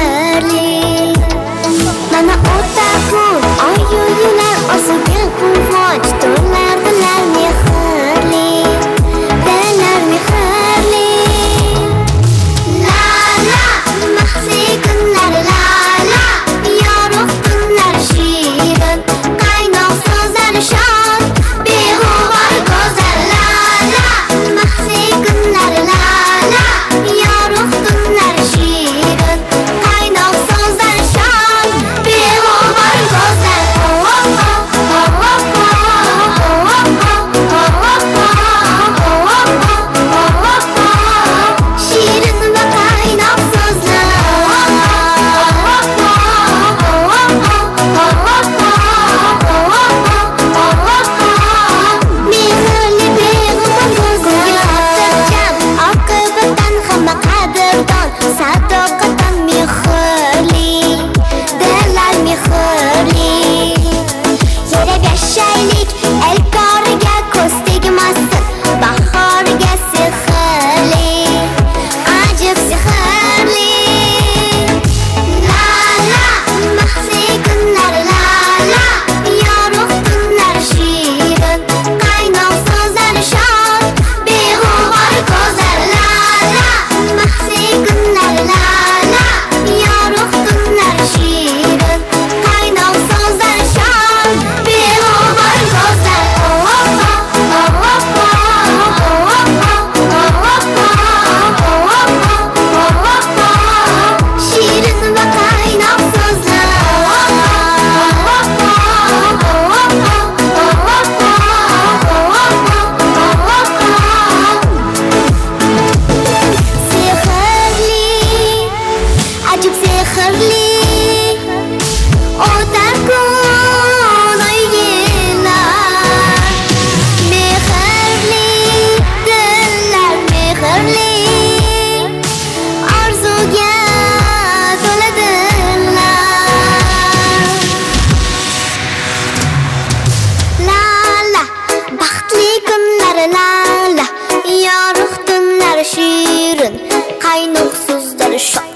Ali mana otaku oyu yular osilgan quvon shot.